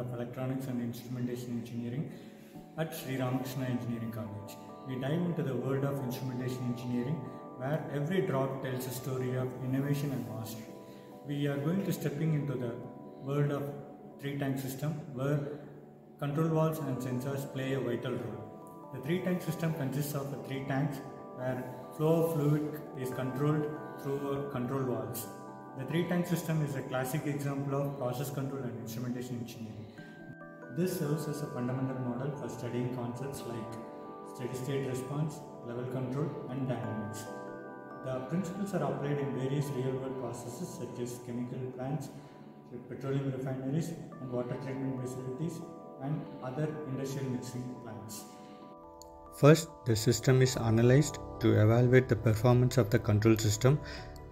of Electronics and Instrumentation Engineering at Sri Ramakrishna Engineering College. We dive into the world of instrumentation engineering where every drop tells a story of innovation and mastery. We are going to stepping into the world of three tank system where control valves and sensors play a vital role. The three tank system consists of three tanks where flow of fluid is controlled through control valves. The three tank system is a classic example of process control and instrumentation engineering. This serves as a fundamental model for studying concepts like steady state response, level control, and dynamics. The principles are applied in various real world processes such as chemical plants, petroleum refineries, and water treatment facilities, and other industrial mixing plants. First, the system is analyzed to evaluate the performance of the control system.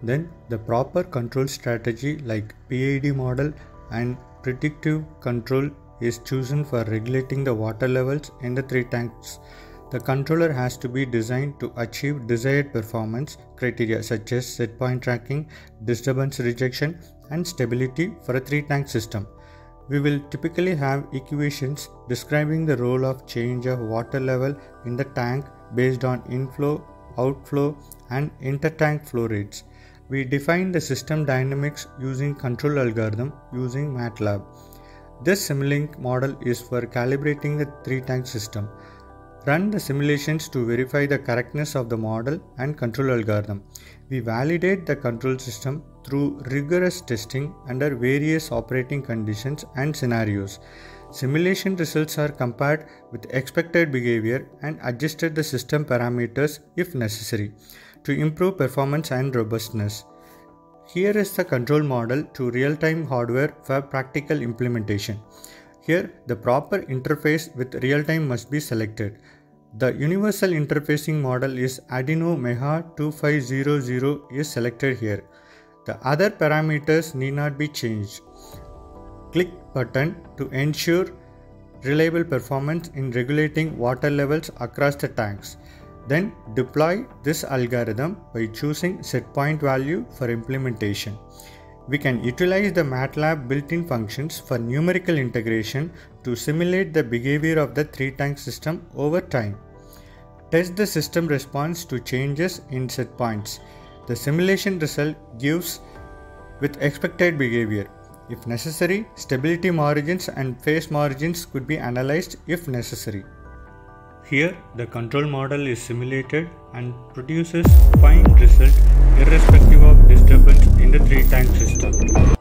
Then, the proper control strategy like PID model and predictive control is chosen for regulating the water levels in the three tanks. The controller has to be designed to achieve desired performance criteria such as set point tracking, disturbance rejection, and stability for a three tank system. We will typically have equations describing the role of change of water level in the tank based on inflow, outflow, and intertank flow rates. We define the system dynamics using control algorithm using MATLAB. This Simulink model is for calibrating the three tank system. Run the simulations to verify the correctness of the model and control algorithm. We validate the control system through rigorous testing under various operating conditions and scenarios. Simulation results are compared with expected behavior and adjusted the system parameters if necessary to improve performance and robustness. Here is the control model to real-time hardware for practical implementation. Here, the proper interface with real-time must be selected. The universal interfacing model is Arduino Mega 2500 is selected here. The other parameters need not be changed. Click button to ensure reliable performance in regulating water levels across the tanks. Then deploy this algorithm by choosing set point value for implementation. We can utilize the MATLAB built-in functions for numerical integration to simulate the behavior of the three tank system over time. Test the system response to changes in set points. The simulation result gives with expected behavior. If necessary, stability margins and phase margins could be analyzed if necessary. Here, the control model is simulated and produces fine result irrespective of disturbance in the three tank system.